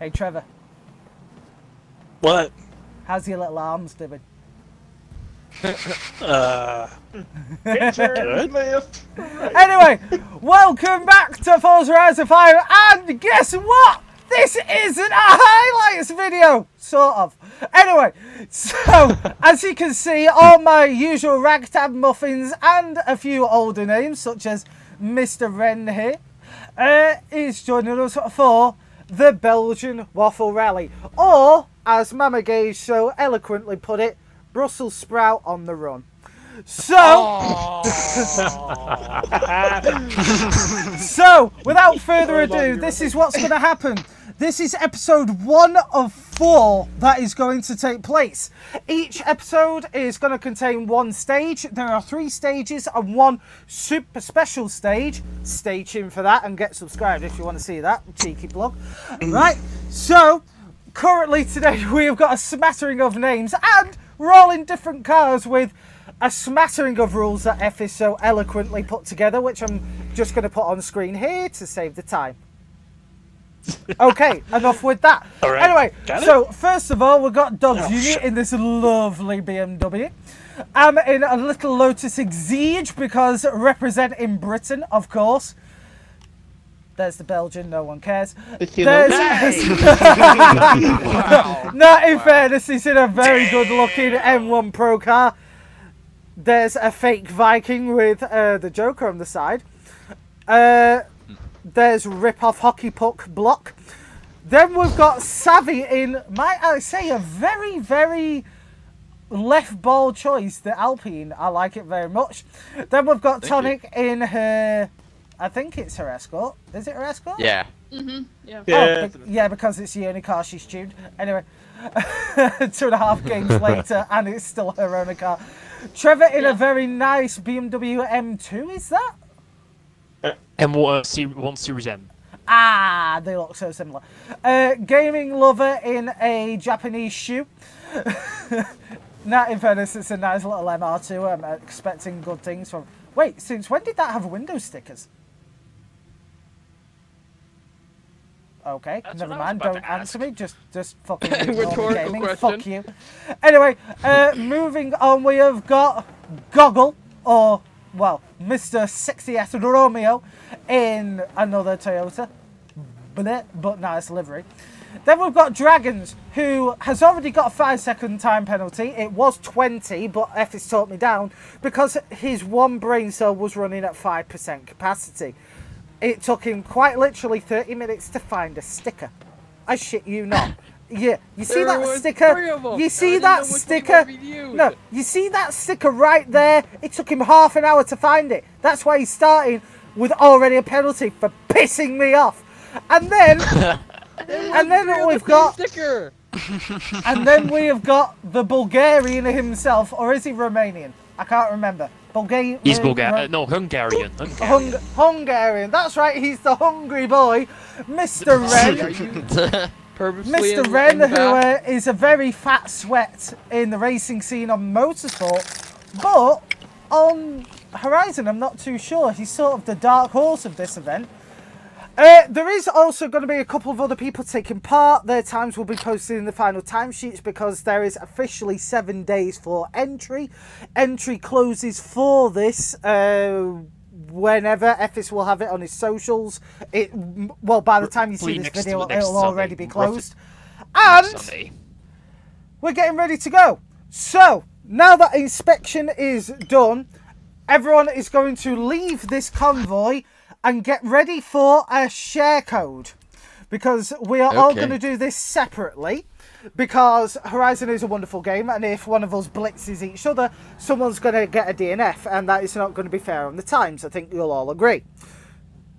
Hey, Trevor, What? how's your little arms doing? Uh, Good. Lift. Anyway, welcome back to Forza Horizon 5, and guess what? This isn't a highlights video, sort of. Anyway, so as you can see, all my usual ragtag muffins and a few older names, such as Mr. Wren here, uh, is joining us for the Belgian Waffle Rally, or as Mama Gauge so eloquently put it, Brussels sprout on the run. So. So, without further ado, this is what's going to happen. This is episode one of four that is going to take place. Each episode is going to contain one stage. There are three stages and one super special stage. Stay tuned for that and get subscribed if you want to see that. Cheeky blog. Mm. Right, so currently today we have got a smattering of names and we're all in different cars with a smattering of rules that F is so eloquently put together, which I'm just going to put on screen here to save the time. Okay, enough with that. All right, Anyway, got it? so first of all, we've got Dogs Oh, Unit in this lovely BMW. I'm in a little Lotus Exige because representing Britain, of course. There's the Belgian, no one cares. You There's, know, no, in fairness, he's in a very good looking M1 Procar. There's a fake Viking with uh, the Joker on the side. Uh, there's rip off hockey puck block. Then we've got Savvy in, might I say, a very, very left ball choice, the Alpine. I like it very much. Then we've got Tonic in her, I think it's her escort. Is it her escort? Yeah. Mm-hmm. Yeah. Oh, yeah. be- yeah, because it's the only car she's tuned. Anyway, two and a half games later, and it's still her own car. Trevor in a very nice BMW M2, is that? And what, uh, se- one Series M. Ah, they look so similar. Uh, gaming lover in a Japanese shoe. Not in fairness, it's a nice little MR2. I'm expecting good things from. Wait, since when did that have window stickers? Okay, That's never what I was mind. Don't to answer me. Just, just fucking ignore me Rhetorical gaming. question. Fuck you. Anyway, uh, moving on, we have got Goggle, or well, Mr. Sexy Ass Romeo, in another Toyota bleh, but nice livery. Then we've got Dragons, who has already got a five second time penalty. It was 20, but F has taught me down because his one brain cell was running at 5% capacity. It took him quite literally 30 minutes to find a sticker. I shit you not. Yeah, you see There that sticker? three of 'em, You and I see that know which one sticker? would be used. No, you see that sticker right there? It took him half an hour to find it. That's why he's starting with already a penalty for pissing me off. And then, and then we've got, sticker. and then we have got the Bulgarian himself, or is he Romanian? I can't remember. Bulgarian. He's Bulgarian. Uh, no, Hungarian. Hungarian. Hung- Hungarian. That's right. He's the hungry boy, Mr. Ren. Mr. in- Ren, in who uh, is a very fat sweat in the racing scene on motorsport, but on Horizon, I'm not too sure. He's sort of the dark horse of this event. Uh, there is also going to be a couple of other people taking part. Their times will be posted in the final timesheets because there is officially seven days for entry. Entry closes for this uh, whenever. Ephes will have it on his socials. It well by the time you see this next- video, it'll already Sunday, be closed. And we're getting ready to go. So, now that inspection is done, everyone is going to leave this convoy and get ready for a share code. Because we are all going to do this separately. Because Horizon is a wonderful game, and if one of us blitzes each other, someone's going to get a DNF, and that is not going to be fair on the times. I think you'll all agree.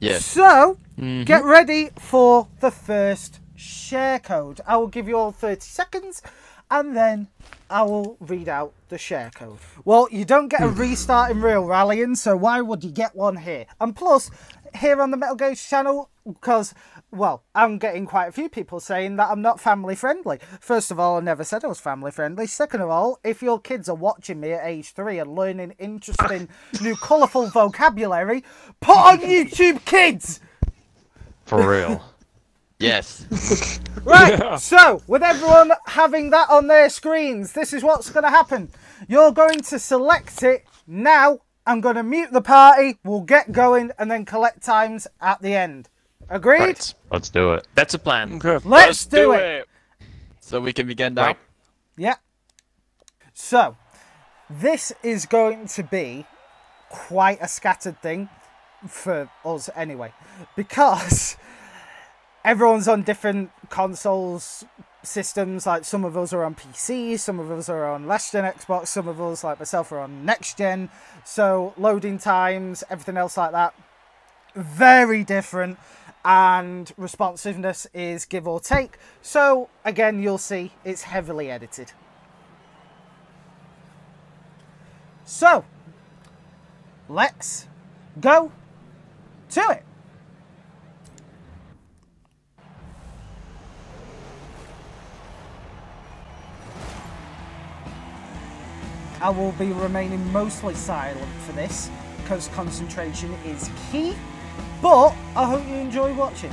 Yes. So, mm-hmm. get ready for the first share code. I will give you all 30 seconds and then I will read out the share code. Well, you don't get a hmm. restart in real rallying, so why would you get one here? And plus, here on the Metal Gauge channel, because, well, I'm getting quite a few people saying that I'm not family friendly. First of all, I never said I was family friendly. Second of all, if your kids are watching me at age three and learning interesting, new colourful vocabulary, put on YouTube Kids! For real. Yes. Right, so with everyone having that on their screens, this is what's going to happen. You're going to select it now. I'm going to mute the party, we'll get going, and then collect times at the end. Agreed? Right. Let's do it. That's a plan. Okay. Let's, do, it. so we can begin now. Right. Yeah. So, this is going to be quite a scattered thing for us anyway, because everyone's on different consoles systems like some of us are on PC, some of us are on last gen Xbox, some of us like myself are on next gen. So loading times, everything else like that, very different and responsiveness is give or take. So again, you'll see it's heavily edited. So, let's go to it. I will be remaining mostly silent for this because concentration is key, but I hope you enjoy watching.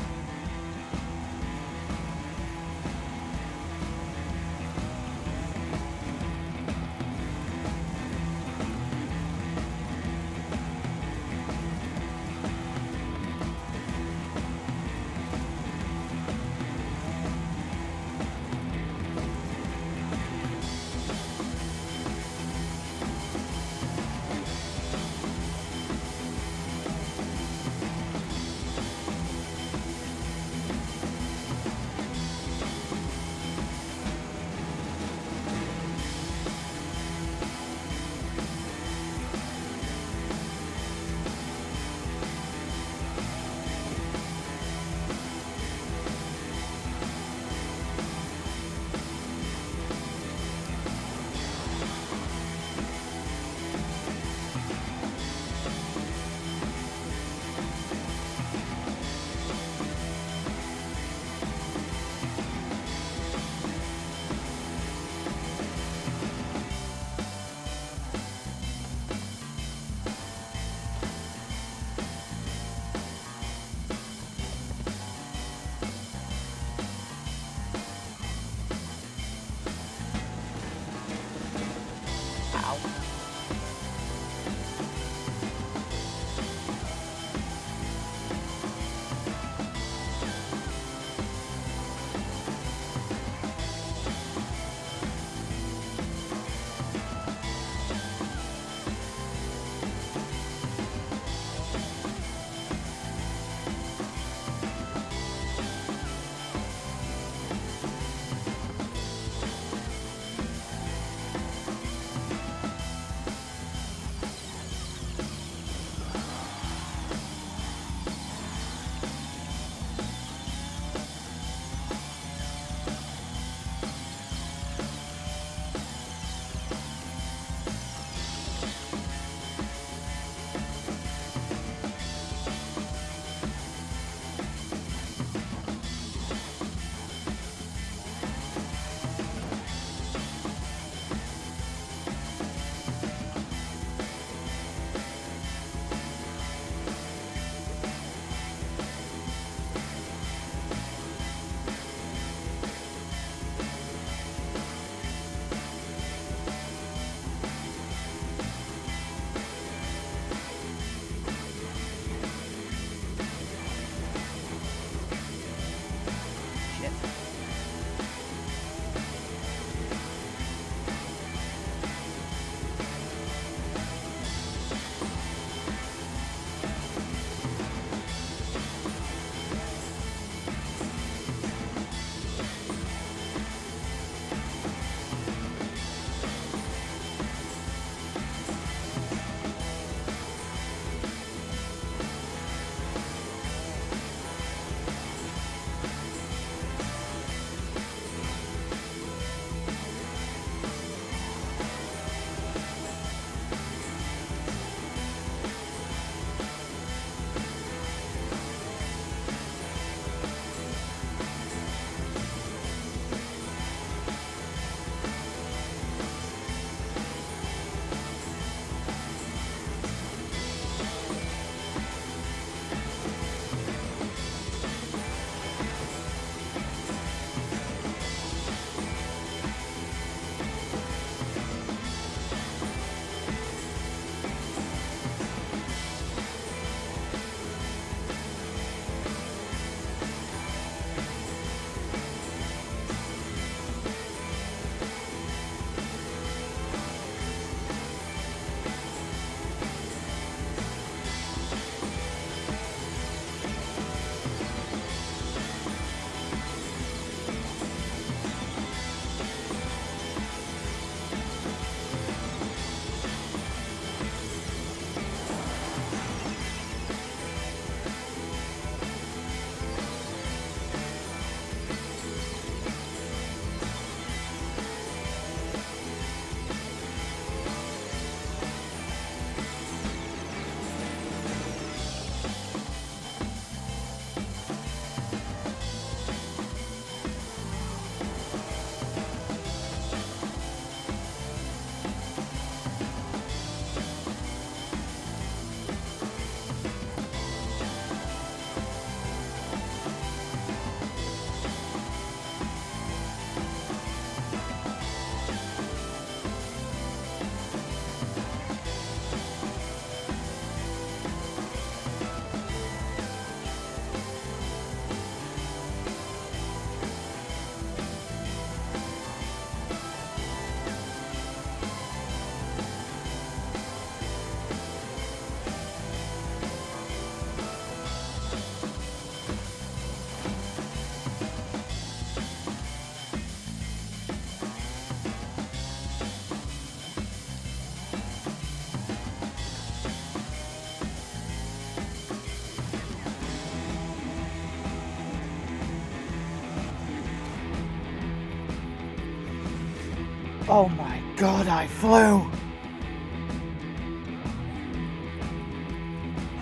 Oh my god, I flew!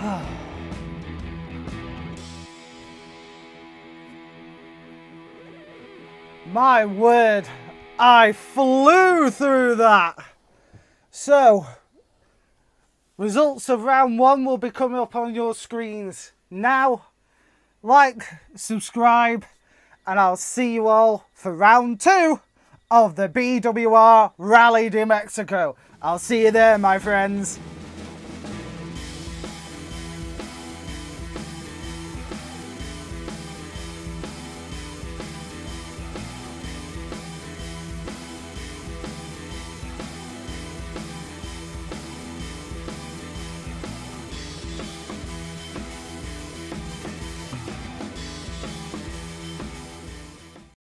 My word, I flew through that! So, results of round one will be coming up on your screens now. Like, subscribe, and I'll see you all for round two of the BWR Rally de Mexico. I'll see you there, my friends.